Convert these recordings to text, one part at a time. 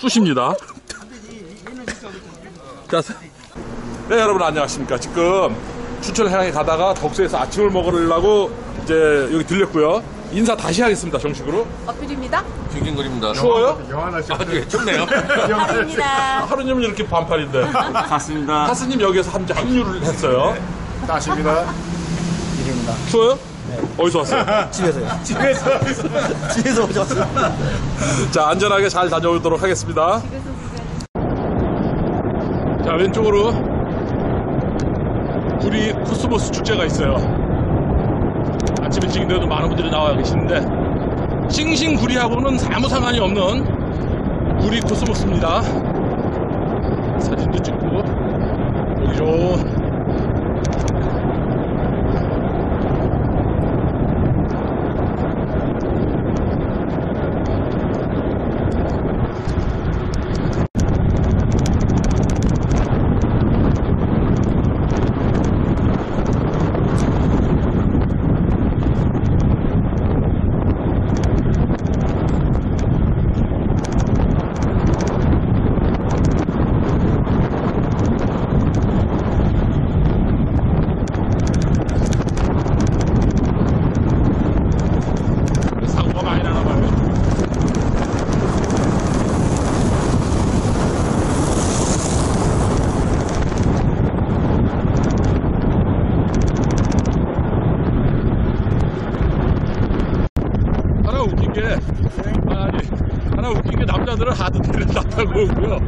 쑤십니다. 자, 네 여러분 안녕하십니까. 지금 춘천을 향해 가다가 덕수에서 아침을 먹으려고 이제 여기 들렸고요. 인사 다시 하겠습니다. 정식으로. 어필입니다. 김경걸입니다. 추워요? 영하나 씨. 아, 네, 춥네요. 아닙니다. 하루님은 이렇게 반팔인데. 맞습니다. 하스님 여기에서 함, 합류를 했어요. 따십니다. 이름입니다. 추워요? 어디서 왔어요? 집에서요. 집에서. 집에서 오셨어요. 자, 안전하게 잘 다녀오도록 하겠습니다. 자, 왼쪽으로 구리 코스모스 축제가 있어요. 아침 일찍인데도 많은 분들이 나와 계시는데, 싱싱 구리하고는 아무 상관이 없는 구리 코스모스입니다. 사진도 찍고, 보기 좋은 사고가 많이 나나 봐요. 하나 웃긴 게 아니 하나 웃긴 게 남자들은 타고 오고요.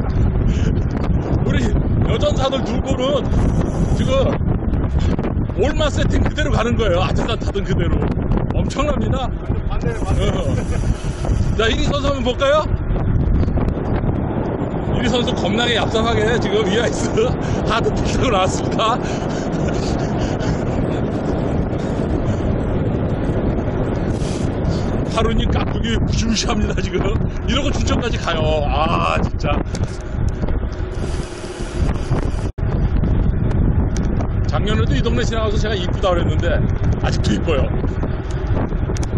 우리 여전사들 둘고는 지금 올마 세팅 그대로 가는 거예요. 아트산 타던 그대로. 엄청납니다. 어. 자, 이리 선수 한번 볼까요? 이리 선수 겁나게 얍삽하게 지금 위아이스 하드 피하고 나왔습니다. 하루님 깍두기 무시무시합니다, 지금. 이러고 춘천까지 가요. 아, 진짜. 작년에도 이 동네 지나가서 제가 이쁘다 그랬는데, 아직도 이뻐요.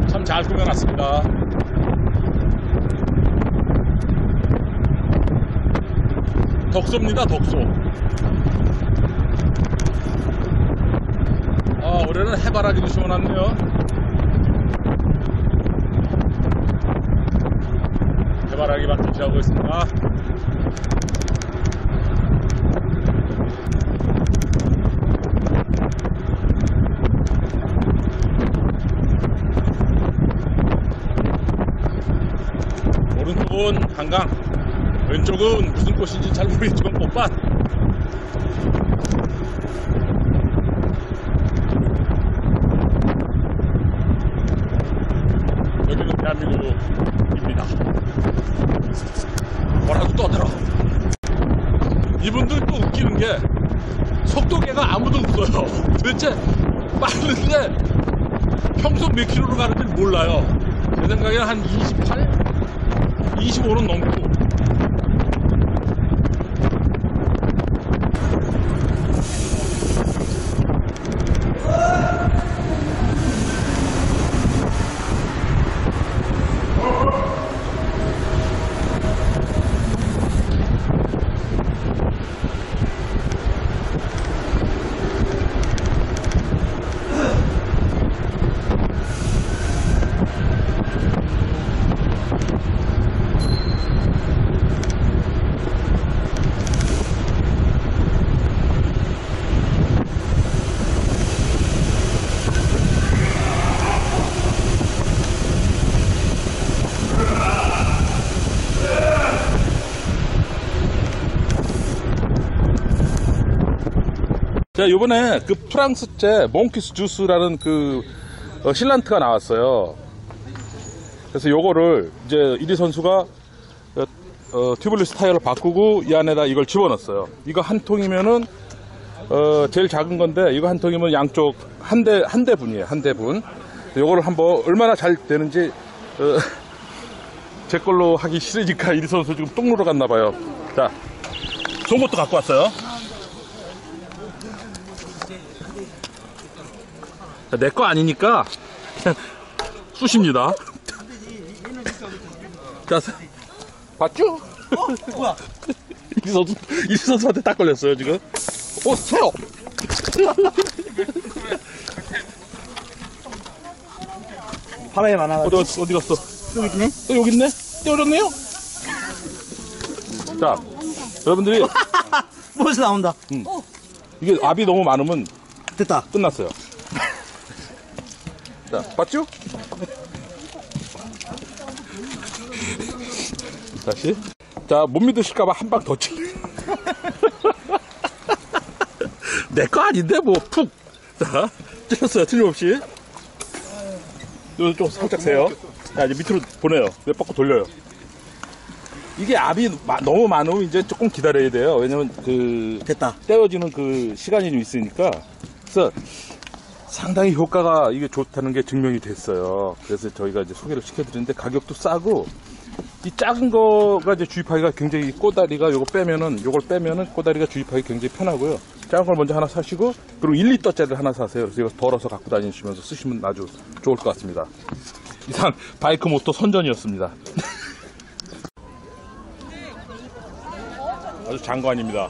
참 잘 꾸며놨습니다. 덕소입니다, 덕소. 아, 올해는 해바라기도 심어놨네요. 해바라기 밭을 지하고 있습니다. 오른쪽은 한강, 왼쪽은 무슨 꽃인지 잘 모르겠지만 꽃밭. 여기는 대한민국입니다. 뭐라도 떠들어. 이분들 또 웃기는 게 속도계가 아무도 없어요. 도대체 빠른데 평소 몇 킬로로 가는지 몰라요. 제 생각에는 한 28? 25는 넘고 자, 요번에 그 프랑스제 Monkey's Juice라는 그 어, sealant가 나왔어요. 그래서 요거를 이제 이리 선수가 어, 어, tubeless 타이어를 바꾸고 이 안에다 이걸 집어넣었어요. 이거 한 통이면은 어, 제일 작은 건데 이거 한 통이면 양쪽 한 대 한 대분이에요. 한 대분. 요거를 한번 얼마나 잘 되는지 어, 제 걸로 하기 싫으니까 이리 선수 지금 똥 누러 갔나 봐요. 자, 좋은 것도 갖고 왔어요. 내 거 아니니까 그냥 쑤십니다. 자, 봤죠? 뭐야? 이 선수, 이 선수한테 딱 걸렸어요, 지금. 어, 새요! 바람이 어디 많아가지고. 갔어, 어디 갔어? 여기 있네? 또 여기 있네? 떼어졌네요? 자, 여러분들이, 벌써 나온다. 이게 압이 너무 많으면 됐다. 끝났어요. 자, 봤죠? 다시. 자, 못 믿으실까봐 한 방더 치. 내거 아닌데, 뭐, 푹. 자, 찔렀어요, 틀림없이. 요좀 살짝 세요. 자, 이제 밑으로 보내요. 몇 바퀴 돌려요. 이게 압이 마- 너무 많으면 이제 조금 기다려야 돼요. 왜냐면 그, 됐다. 떼어지는 그 시간이 좀 있으니까 그래서 상당히 효과가 이게 좋다는 게 증명이 됐어요. 그래서 저희가 이제 소개를 시켜드리는데 가격도 싸고 이 작은 거가 이제 주입하기가 굉장히 꼬다리가 요거 빼면은 요걸 빼면은 꼬다리가 주입하기 굉장히 편하고요. 작은 걸 먼저 하나 사시고 그리고 1리터짜리를 하나 사세요. 그래서 이거 덜어서 갖고 다니시면서 쓰시면 아주 좋을 것 같습니다. 이상 바이크 모터 선전이었습니다. 아주 장관입니다.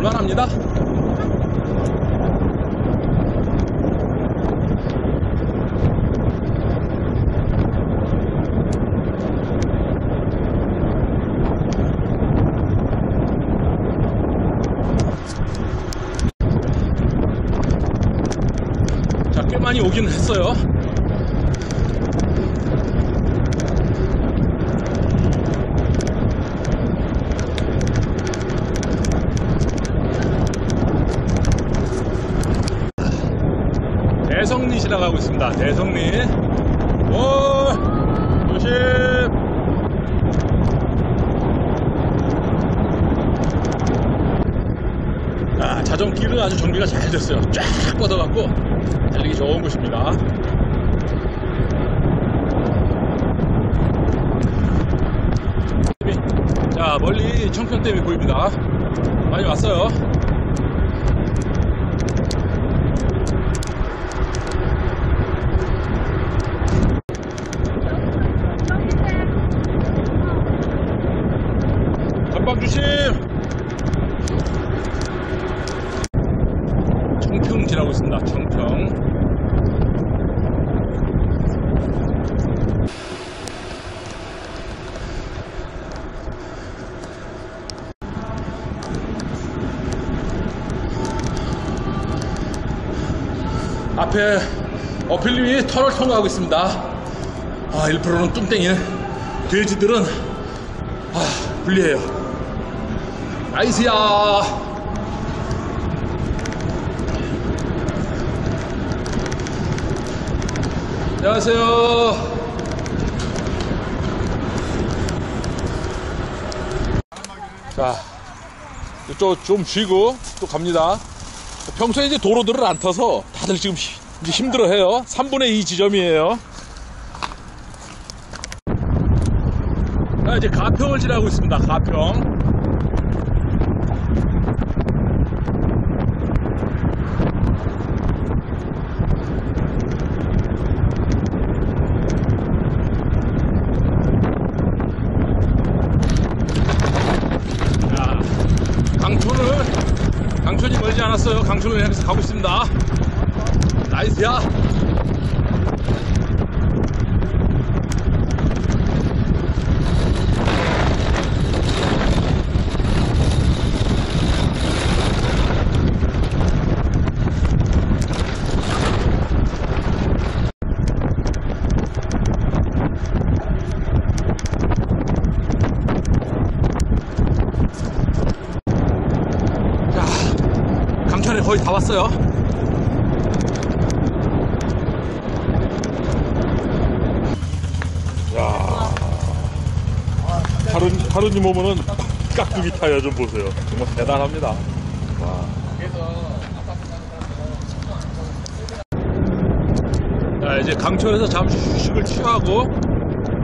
볼만합니다. 자, 꽤 많이 오긴 했어요. 대성리 지나가고 있습니다. 대성리. 오, 조심. 아, 자전길은 아주 정비가 잘 됐어요. 쫙 뻗어갖고 달리기 좋은 곳입니다. 자, 멀리 청평댐이 보입니다. 많이 왔어요. 전방 주심! 청평 지나고 있습니다. 청평. 앞에 어필님이 터널 통과하고 있습니다. 아, 1%는 뚱땡이네. 돼지들은, 아, 불리해요. 나이스야! 안녕하세요. 자, 이쪽 좀 쉬고 또 갑니다. 평소에 이제 도로들을 안 타서 다들 지금 히- 이제 힘들어 해요. 3분의 2 지점이에요. 자, 이제 가평을 지나고 있습니다. 가평. 자, 강촌을 강촌이 멀지 않았어요. 강촌을 향해서 가고 있습니다. 나이스야. 자, 강촌에 거의 다 왔어요. 야, 하루 하루님 오면은 깍두기 타야 좀 보세요. 정말 대단합니다. 와. 자, 이제 강촌에서 잠시 휴식을 취하고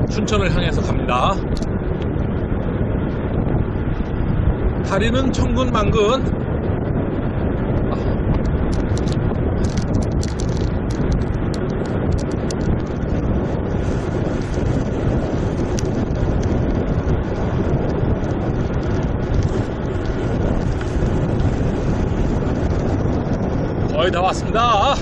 춘천을 향해서 갑니다. 다리는 천근 만근. 거의 다 왔습니다.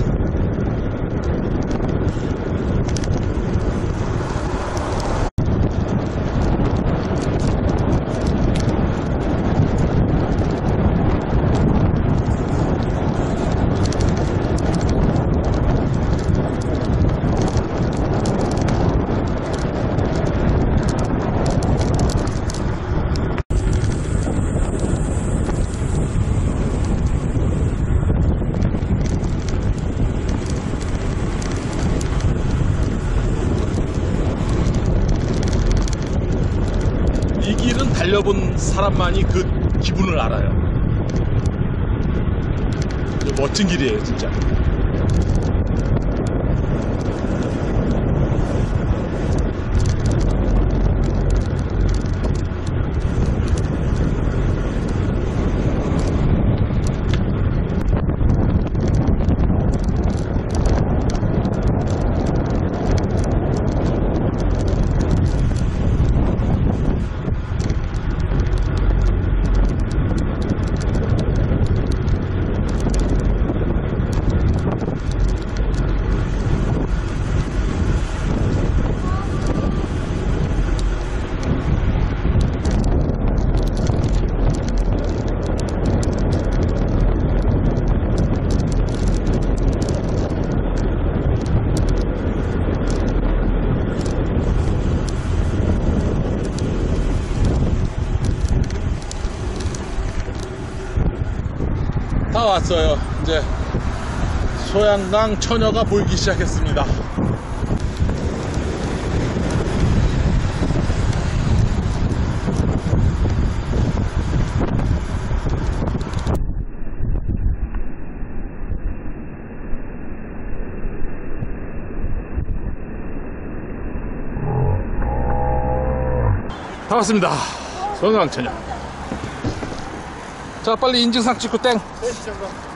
이 길은 달려본 사람만이 그 기분을 알아요. 멋진 길이에요, 진짜. 다 왔어요. 이제 소양강 처녀가 보이기 시작했습니다. 다 왔습니다. 소양강 처녀. 자, 빨리 인증상 찍고 땡. 네.